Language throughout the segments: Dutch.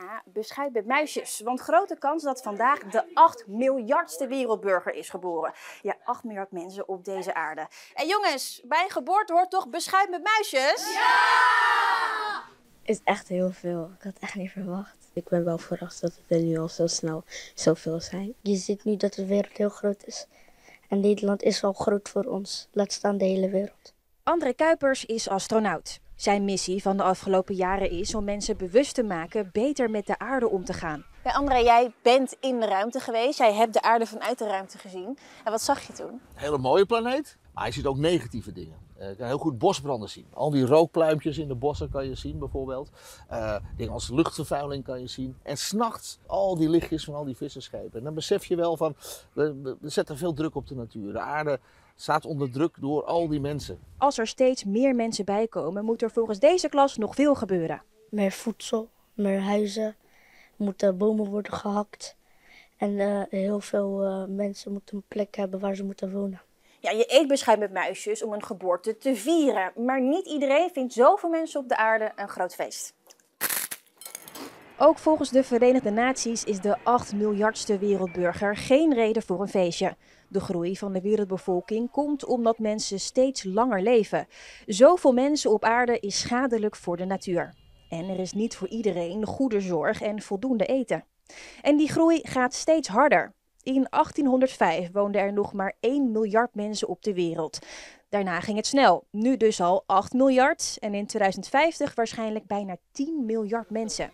Ja, bescheid met muisjes. Want grote kans dat vandaag de 8 miljardste wereldburger is geboren. Ja, 8 miljard mensen op deze aarde. En jongens, bij een geboorte hoort toch bescheid met muisjes? Ja! Is echt heel veel. Ik had echt niet verwacht. Ik ben wel verrast dat het er nu al zo snel zoveel zijn. Je ziet nu dat de wereld heel groot is. En Nederland is al groot voor ons. Laat staan de hele wereld. André Kuipers is astronaut. Zijn missie van de afgelopen jaren is om mensen bewust te maken beter met de aarde om te gaan. Ja, André, jij bent in de ruimte geweest. Jij hebt de aarde vanuit de ruimte gezien. En wat zag je toen? Een hele mooie planeet, maar je ziet ook negatieve dingen. Eh, je kan heel goed bosbranden zien. Al die rookpluimpjes in de bossen kan je zien bijvoorbeeld. Uh, dingen als luchtvervuiling kan je zien. En s'nachts al die lichtjes van al die visserschepen. En dan besef je wel van, we, we zetten veel druk op de natuur. De aarde staat onder druk door al die mensen. Als er steeds meer mensen bijkomen, moet er volgens deze klas nog veel gebeuren. Meer voedsel, meer huizen, moeten bomen worden gehakt. En uh, heel veel uh, mensen moeten een plek hebben waar ze moeten wonen. Ja, je eet bescheid met muisjes om een geboorte te vieren. Maar niet iedereen vindt zoveel mensen op de aarde een groot feest. Ook volgens de Verenigde Naties is de 8 miljardste wereldburger geen reden voor een feestje. De groei van de wereldbevolking komt omdat mensen steeds langer leven. Zoveel mensen op aarde is schadelijk voor de natuur. En er is niet voor iedereen goede zorg en voldoende eten. En die groei gaat steeds harder. In 1805 woonden er nog maar 1 miljard mensen op de wereld. Daarna ging het snel. Nu dus al 8 miljard en in 2050 waarschijnlijk bijna 10 miljard mensen.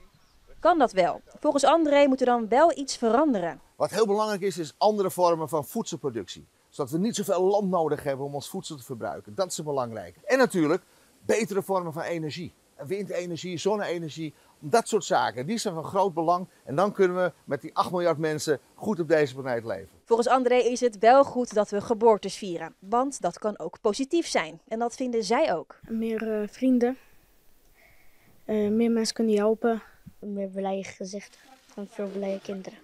Kan dat wel? Volgens André moet er dan wel iets veranderen. Wat heel belangrijk is, is andere vormen van voedselproductie. Zodat we niet zoveel land nodig hebben om ons voedsel te verbruiken. Dat is belangrijk. En natuurlijk betere vormen van energie. Windenergie, zonne-energie, dat soort zaken. Die zijn van groot belang. En dan kunnen we met die 8 miljard mensen goed op deze planeet leven. Volgens André is het wel goed dat we geboortes vieren. Want dat kan ook positief zijn. En dat vinden zij ook. Meer uh, vrienden. Uh, meer mensen kunnen je helpen. Meer blije gezichten en veel blije kinderen.